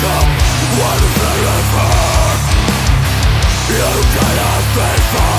come What do you say I've? You cannot face